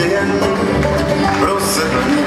den blåser